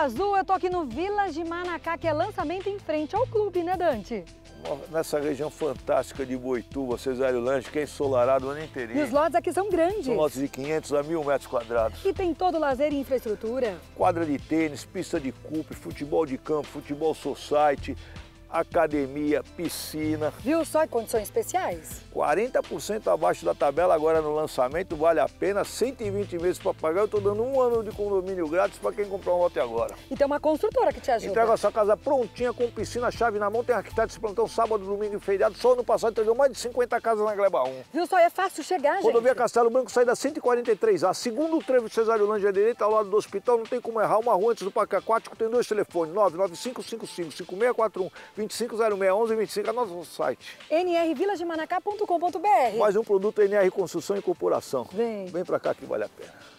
Azul, eu tô aqui no Village Manacá, que é lançamento em frente ao clube, né, Dante? Nessa região fantástica de Boituva, Cesário Lange, que é ensolarado o ano inteiro. E os lotes aqui são grandes. São lotes de 500 a 1000 metros quadrados. E tem todo o lazer e infraestrutura. Quadra de tênis, pista de cupe, futebol de campo, futebol society, academia, piscina. Viu só em condições especiais? 40% abaixo da tabela agora no lançamento, vale a pena, 120 meses para pagar. Eu estou dando um ano de condomínio grátis para quem comprar um lote agora. E tem uma construtora que te ajuda. Entrega a sua casa prontinha, com piscina, chave na mão, tem arquiteto de plantão sábado, domingo e feriado. Só no passado entregou mais de 50 casas na Gleba 1. Viu só, é fácil chegar, gente. Rodovia Castelo Branco, saída 143A. Segundo o trevo de Cesário Lange à direita, ao lado do hospital, não tem como errar. Uma rua antes do parque aquático, tem dois telefones, 99555 5641 2506 1125, é nosso site. nrvilagemanacá.com.br Mais um produto NR Construção e Incorporação. Vem. Vem pra cá que vale a pena.